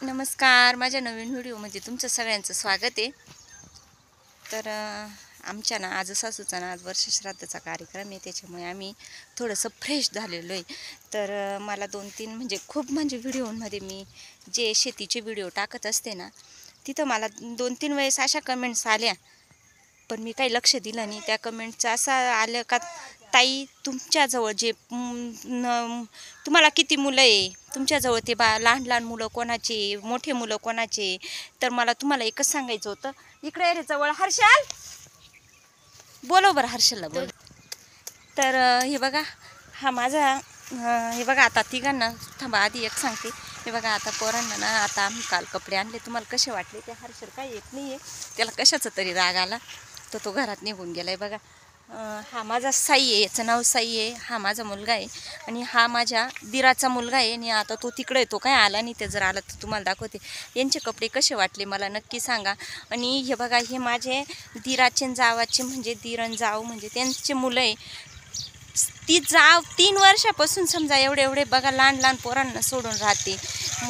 नमस्कार माझ्या नवीन व्हिडिओमध्ये तुमचं सगळ्यांचं स्वागत आहे. तर आमच्या ना आज सासूचा ना आज वर्षश्राद्धाचा कार्यक्रम आहे त्याच्यामुळे आम्ही थोडंसं फ्रेश झालेलो आहे. तर मला दोन तीन म्हणजे खूप म्हणजे व्हिडिओमध्ये मी जे शेतीचे व्हिडिओ टाकत असते ना तिथं मला दोन तीन वेळेस अशा कमेंट्स आल्या. पण मी काही लक्ष दिलं नाही. त्या कमेंटचं असं आलं का ताई तुमच्याजवळ जे न- तुम्हाला किती मुलं आहे? तुमच्याजवळ ते बा लहान लहान मुलं कोणाचे मोठे मुलं कोणाचे? तर मला तुम्हाला एकच सांगायचं होतं. इकडे रे जवळ. हर्षल! बोलो बरं हर्षलला बोल तर हे बघा हा माझा हे बघा आता तिघांना थांबा आधी एक सांगते. हे बघा आता पोरांना ना आता आम्ही काल कपडे आणले. तुम्हाला कसे वाटले ते? हर्षल काय येत नाही आहे त्याला कशाचा तरी राग आला. तर तो घरात निघून गेला आहे बघा. हा माझा साई आहे याचं नाव साई आहे हा माझा मुलगा आहे आणि हा माझ्या दिराचा मुलगा आहे आणि आता तो तिकडे तो काय आला नाही ते जर आला तर तुम्हाला दाखवते. यांचे कपडे कसे वाटले मला नक्की सांगा. आणि हे बघा हे माझे दिराचे जावाचे म्हणजे दिरण जाव म्हणजे त्यांचे मुलं आहे. ती जाव तीन वर्षापासून समजा एवढे एवढे बघा लहान लहान पोरांना सोडून राहते.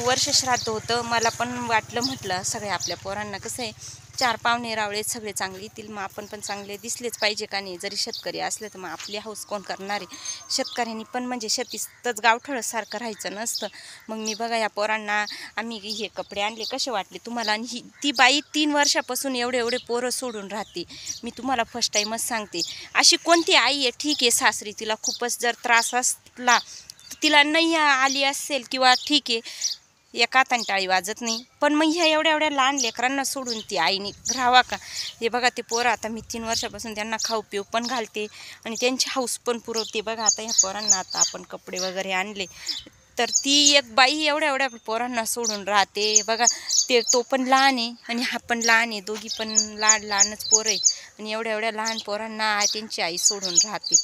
वर्ष श्राद्ध होतं मला पण वाटलं म्हटलं सगळे आपल्या पोरांना कसं आहे. चार पाहुणे रावळे सगळे चांगले येतील. मग आपण पण चांगले दिसलेच पाहिजे का नाही? जरी शेतकरी असले तर मग आपली हाऊस कोण करणार आहे? शेतकऱ्यांनी पण म्हणजे शेतीतच गावठळसारखं राहायचं नसतं. मग मी बघा या पोरांना आम्ही हे कपडे आणले कसे वाटले तुम्हाला? आणि ही ती बाई तीन वर्षापासून एवढे एवढे पोरं सोडून राहते. मी तुम्हाला फर्स्ट टाईमच सांगते. अशी कोणती आई आहे? ठीक आहे सासरी तिला खूपच जर त्रास असला तर तिला नाही आली असेल किंवा ठीक आहे एका हाताने टाळी वाजत नाही. पण मग ह्या एवढ्या एवढ्या लहान लेकरांना सोडून ती आईने राहावा का? हे बघा ते पोरं आता मी तीन वर्षापासून त्यांना खाऊ पिऊ पण घालते आणि त्यांची हाऊस पण पुरवते. बघा आता ह्या पोरांना आता आपण कपडे वगैरे आणले तर ती एक बाई एवढ्या एवढ्या पोरांना सोडून राहते. बघा ते तो पण लहान आहे आणि हा पण लहान आहे. दोघी पण लहान लहानच पोरं आहे. आणि एवढ्या एवढ्या लहान पोरांना त्यांची आई सोडून राहते.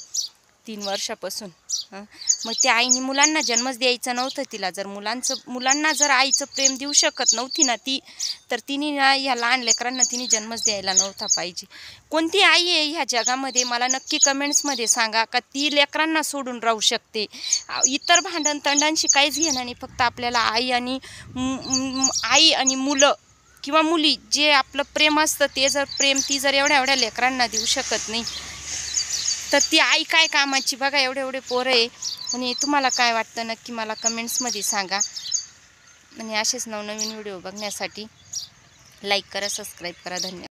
तीन वर्षापासून. हं. मग त्या आईने मुलांना जन्मच द्यायचं नव्हतं तिला. जर मुलांचं मुलांना जर आईचं प्रेम देऊ शकत नव्हती ना ती तर तिने ना ह्या लहान लेकरांना तिने जन्मच द्यायला नव्हता पाहिजे. कोणती आई आहे ह्या जगामध्ये? मला नक्की कमेंट्समध्ये सांगा का ती लेकरांना सोडून राहू शकते? इतर भांडण तंडांशी काहीच घेणं नाही. फक्त आपल्याला आई आणि मु- आई आणि मुलं किंवा मुली जे आपलं प्रेम असतं ते जर प्रेम ती जर एवढ्या एवढ्या लेकरांना देऊ शकत नाही तर ती आई काय कामाची? बघा एवढे एवढे पोरं आहे. आणि तुम्हाला काय वाटतं? नक्की मला कमेंट्समध्ये सांगा. आणि असेच नवनवीन व्हिडिओ बघण्यासाठी लाईक करा सबस्क्राईब करा. धन्यवाद.